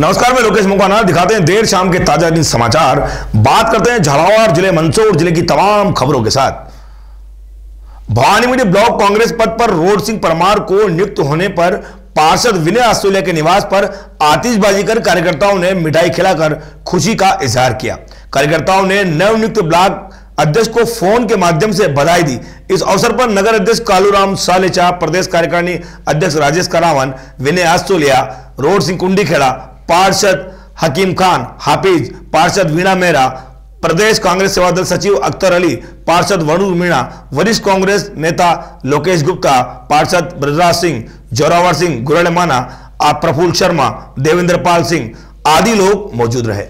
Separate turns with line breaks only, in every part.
नमस्कार, मैं लोकेश मुकाना दिखाते हैं देर शाम के ताज़ा दिन समाचार। बात करते हैं झालावाड़ ज़िले मंदसौर ज़िले की तमाम खबरों के साथ। भवानीमिडी ब्लॉक कांग्रेस पद पर रोड सिंह परमार को नियुक्त होने पर पार्षद विनय आस्ट्रेलिया के निवास पर आतिशबाजी कर कार्यकर्ताओं ने मिठाई खिलाकर खुशी का इजहार किया। कार्यकर्ताओं ने नवनियुक्त ब्लॉक अध्यक्ष को फ़ोन के माध्यम से बधाई दी। इस अवसर पर नगर अध्यक्ष कालूराम सालेचा, प्रदेश कार्यकारिणी अध्यक्ष राजेश करावन, विनय आस्ट्रेलिया रोड सिंह कुंडी खेड़ा पार्षद हकीम खान, हाफिज पार्षद वीणा मेहरा, प्रदेश कांग्रेस सेवा दल सचिव अख्तर अली, पार्षद वरुण मीणा, वरिष्ठ कांग्रेस नेता लोकेश गुप्ता, पार्षद ब्रजराज सिंह, जोरावर सिंह गुरड़ माना प्रफुल्ल शर्मा, देवेंद्र पाल सिंह आदि लोग मौजूद रहे।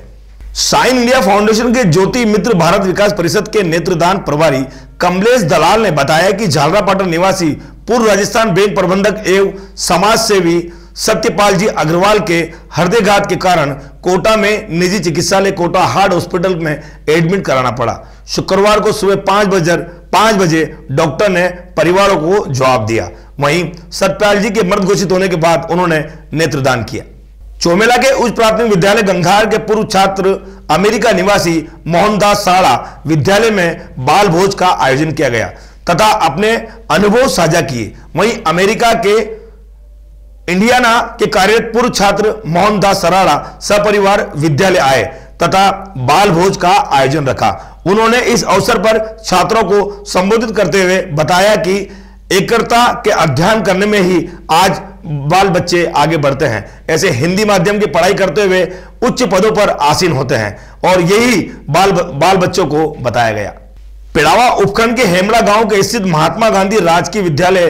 साइन इंडिया फाउंडेशन के ज्योति मित्र भारत विकास परिषद के नेत्रदान प्रभारी कमलेश दलाल ने बताया कि झालरापाटन निवासी पूर्व राजस्थान बैंक प्रबंधक एवं समाज सेवी सत्यपाल जी अग्रवाल के हृदयघात के कारण कोटा में निजी चिकित्सालय कोटा हार्ट हॉस्पिटल में एडमिट कराना पड़ा। शुक्रवार को सुबह पाँच बजे पाँच बजे डॉक्टर ने परिवारों को जवाब दिया। वहीं सत्यपाल जी के मृत घोषित होने के बाद उन्होंने नेत्रदान किया। चोमेला के उच्च प्राथमिक विद्यालय गंगार के पूर्व छात्र अमेरिका निवासी मोहनदास साड़ा विद्यालय में बाल भोज का आयोजन किया गया तथा अपने अनुभव साझा किए। वहीं अमेरिका के इंडियाना के कार्यरत पूर्व छात्र मोहनदास सराड़ा सपरिवार विद्यालय आए, तथा बाल भोज का आयोजन रखा। उन्होंने इस अवसर पर छात्रों को संबोधित करते हुए बताया कि एकता के अध्ययन करने में ही आज बाल बच्चे आगे बढ़ते हैं। ऐसे हिंदी माध्यम की पढ़ाई करते हुए उच्च पदों पर आसीन होते हैं, और यही बाल बाल बच्चों को बताया गया। पिड़ावा उपखंड के हेमड़ा गाँव के स्थित महात्मा गांधी राजकीय विद्यालय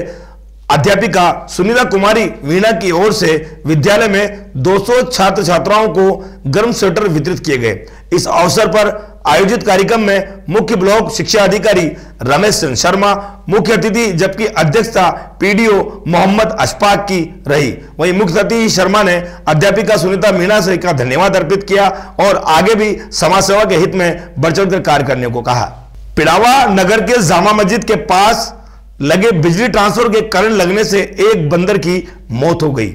अध्यापिका सुनीता कुमारी वीणा की ओर से विद्यालय में 200 छात्र छात्राओं को गर्म स्वेटर वितरित किए गए। इस अवसर पर आयोजित कार्यक्रम में मुख्य ब्लॉक शिक्षा अधिकारी रमेश शर्मा, मुख्य अतिथि जबकि अध्यक्षता पीडीओ मोहम्मद अशफाक की रही। वहीं मुख्य अतिथि शर्मा ने अध्यापिका सुनीता मीणा से का धन्यवाद अर्पित किया और आगे भी समाज सेवा के हित में बढ़ चढ़कर कार्य करने को कहा। पिड़ावा नगर के जामा मस्जिद के पास लगे बिजली ट्रांसफ़र के करंट लगने से एक बंदर की मौत हो गई।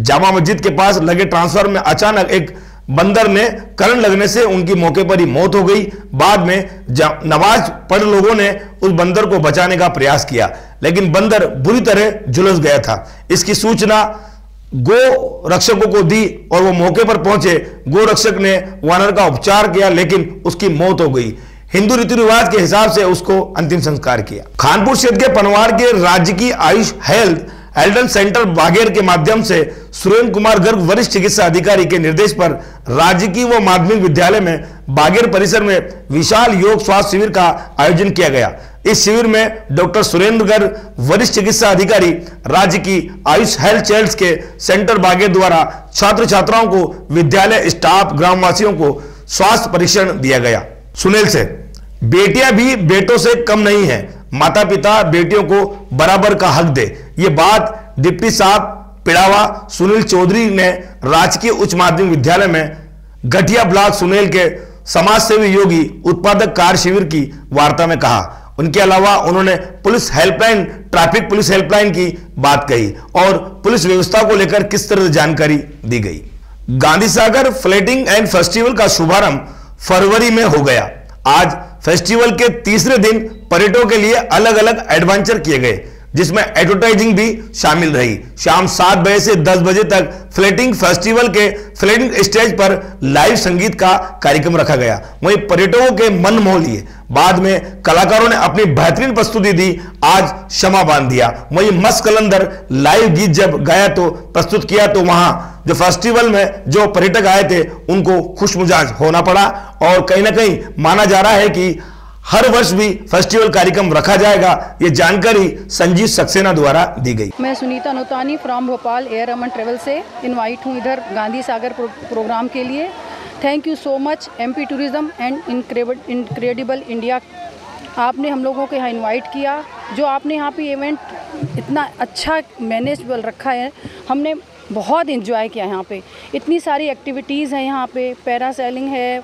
जामा मस्जिद के पास लगे ट्रांसफ़र में अचानक एक बंदर ने करंट लगने से उनकी मौके पर ही मौत हो गई। बाद में नमाज़ पढ़ लोगों ने उस बंदर को बचाने का प्रयास किया, लेकिन बंदर बुरी तरह झुलस गया था। इसकी सूचना गो रक्षकों को दी और वो मौके पर पहुँचे। गो रक्षक ने वानर का उपचार किया, लेकिन उसकी मौत हो गई। हिंदू रीति रिवाज के हिसाब से उसको अंतिम संस्कार किया। खानपुर क्षेत्र के पनवार के राज्य की आयुष हेल्थ, एल्डन सेंटर बागेर के माध्यम से सुरेंद्र कुमार गर्ग वरिष्ठ चिकित्सा अधिकारी के निर्देश पर राज्य की व माध्यमिक विद्यालय में बागेर परिसर में विशाल योग स्वास्थ्य शिविर का आयोजन किया गया। इस शिविर में डॉक्टर सुरेंद्र गर्ग, वरिष्ठ चिकित्सा अधिकारी, राज्य की आयुष हेल्थ चाइल्ड के सेंटर बागेर द्वारा छात्र छात्राओं को, विद्यालय स्टाफ, ग्रामवासियों को स्वास्थ्य परीक्षण दिया गया। सुनील से बेटियाँ भी बेटों से कम नहीं है। माता पिता बेटियों को बराबर का हक दे। ये बात डिप्टी साहब पिड़ावा सुनील चौधरी ने राजकीय उच्च माध्यमिक विद्यालय में गठिया ब्लॉक सुनील के समाज सेवी योगी उत्पादक कार्य शिविर की वार्ता में कहा। उनके अलावा उन्होंने police helpline, traffic police helpline की बात कही और पुलिस व्यवस्था को लेकर किस तरह जानकारी दी गई। Gandhi Sagar floating and festival का शुभारंभ फरवरी में हो गया। आज फेस्टिवल के तीसरे दिन पर्यटकों के लिए अलग अलग एडवेंचर किए गए। जिसमें एडवर्टाइजिंग भी शामिल रही। शाम सात बजे से दस बजे तक फ्लेटिंग फेस्टिवल के फ्लेटिंग स्टेज पर लाइव संगीत का कार्यक्रम रखा गया। वहीं पर्यटकों के मन मोह लिए। बाद में कलाकारों ने अपनी बेहतरीन प्रस्तुति दी। आज क्षमा बाँध दिया। वहीं मस्त कलंदर लाइव गीत जब गाया तो प्रस्तुत किया तो वहाँ जो फेस्टिवल में जो पर्यटक आए थे, उनको खुश मिजाज होना पड़ा। और कहीं ना कहीं माना जा रहा है कि हर वर्ष भी फेस्टिवल कार्यक्रम रखा जाएगा। ये जानकारी संजीव सक्सेना द्वारा दी गई।
मैं Sunita Notani from Bhopal air Aman travel से इनवाइट हूँ इधर गांधी सागर प्रो, प्रोग्राम के लिए। Thank you so much MP tourism and Incredible India आपने हम लोगों को यहाँ इनवाइट किया जो आपने यहाँ पे इवेंट इतना अच्छा मैनेजबल रखा है। हमने बहुत इन्जॉय किया यहाँ पे। इतनी सारी एक्टिविटीज़ हैं यहाँ पे। पैरासेलिंग है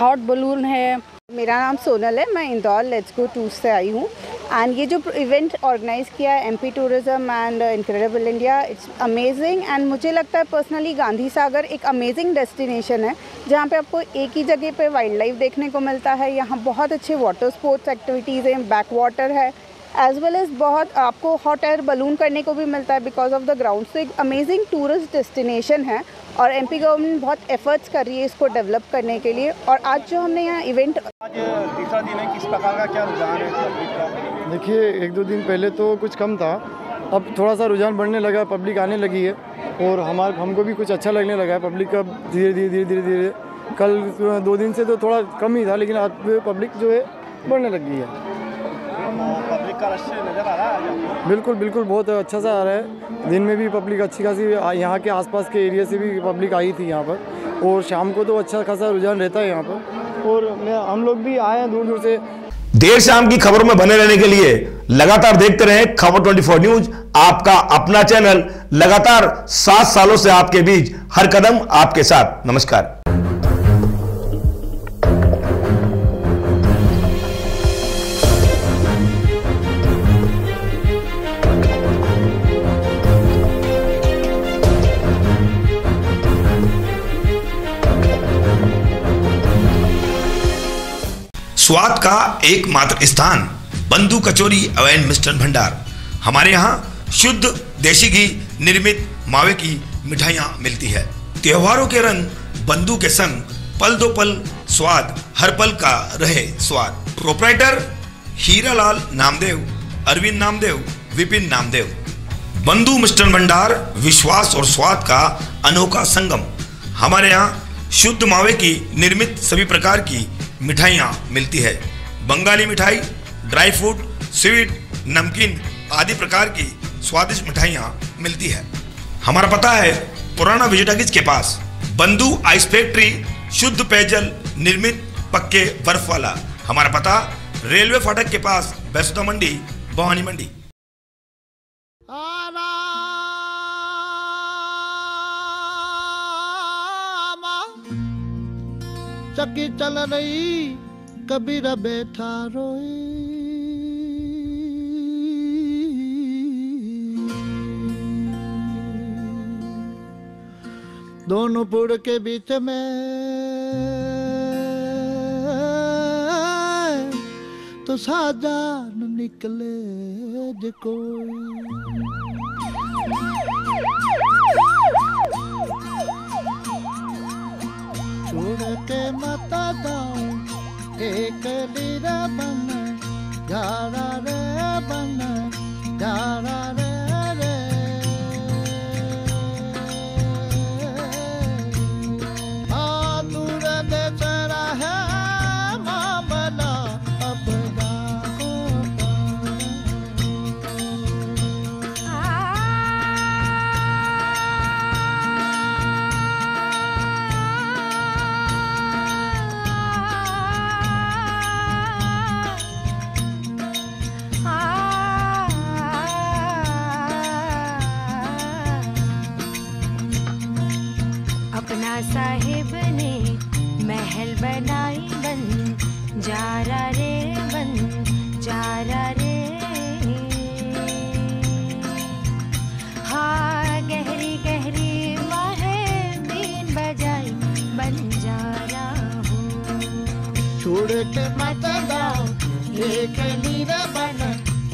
हॉट बलून है
मेरा नाम सोनल है, मैं इंदौर लेट्स गो टूर से आई हूँ। एंड ये जो इवेंट ऑर्गेनाइज किया है MP tourism and Incredible India it's amazing and मुझे लगता है पर्सनली गांधी सागर एक अमेजिंग डेस्टिनेशन है, जहाँ पे आपको एक ही जगह पे वाइल्ड लाइफ देखने को मिलता है। यहाँ बहुत अच्छे वाटर स्पोर्ट्स एक्टिविटीज़ हैं बैक वाटर है एज वेल एज़ बहुत आपको हॉट एयर बलून करने को भी मिलता है बिकॉज़ ऑफ़ द ग्राउंड तो एक अमेजिंग टूरिस्ट डेस्टिनेशन है और एमपी गवर्नमेंट बहुत एफर्ट्स कर रही है इसको डेवलप करने के लिए और आज जो हमने यहाँ इवेंट
आज तीसरा दिन है किस प्रकार का क्या रुझान है
देखिए एक दो दिन पहले तो कुछ कम था अब थोड़ा सा रुझान बढ़ने लगा पब्लिक आने लगी है और हमारे हमको भी कुछ अच्छा लगने लगा है। पब्लिक का धीरे धीरे धीरे धीरे धीरे। कल दो दिन से तो थोड़ा कम ही था लेकिन आज पब्लिक जो है बढ़ने लगी है।
पब्लिक का रश नज़र आ रहा है
बिल्कुल बिल्कुल, बहुत अच्छा सा आ रहा है। दिन में भी पब्लिक अच्छी खासी यहाँ के आसपास के एरिया से भी पब्लिक आई थी यहाँ पर। और शाम को तो अच्छा खासा रुझान रहता है यहाँ पर। और हम लोग भी आए हैं दूर दूर से।
देर शाम की खबरों में बने रहने के लिए लगातार देखते रहें खबर 24 न्यूज़, आपका अपना चैनल। लगातार सात सालों से आपके बीच हर कदम आपके साथ। नमस्कार। स्वाद का एकमात्र स्थान बंधु कचोरी अवैन मिष्टन भंडार। हमारे यहाँ शुद्ध देशी घी निर्मित मावे की मिठाइयाँ मिलती है। त्योहारों के रंग बंधु के संग पल दो पल स्वाद, हर पल का रहे स्वाद। प्रोपराइटर हीरालाल नामदेव, अरविंद नामदेव, विपिन नामदेव। बंधु मिष्टन भंडार, विश्वास और स्वाद का अनोखा संगम। हमारे यहाँ शुद्ध मावे की निर्मित सभी प्रकार की मिठाइयाँ मिलती है। बंगाली मिठाई, ड्राई फ्रूट, स्वीट, नमकीन आदि प्रकार की स्वादिष्ट मिठाइयाँ मिलती है। हमारा पता है पुराना विजिटागिज के पास बंधु आइस फैक्ट्री, शुद्ध पेयजल, निर्मित पक्के बर्फ़ वाला। हमारा पता रेलवे फाटक के पास बैसुदा मंडी भवानी मंडी।
चक्की चल रही कबीर बैठा रोई। दोनों पुड़ के बीच में तो साजान निकले जे छोड़ के जाओ एक लीरा बन जारा
साहिब ने महल बनाई बन रे बन रे। हाँ गहरी गहरी माहे बीन बजाई बन जारा हो।
छोड़ के मत जाओ, एक लीरा बन,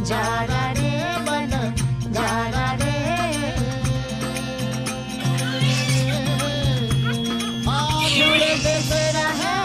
जारा रे You live with a.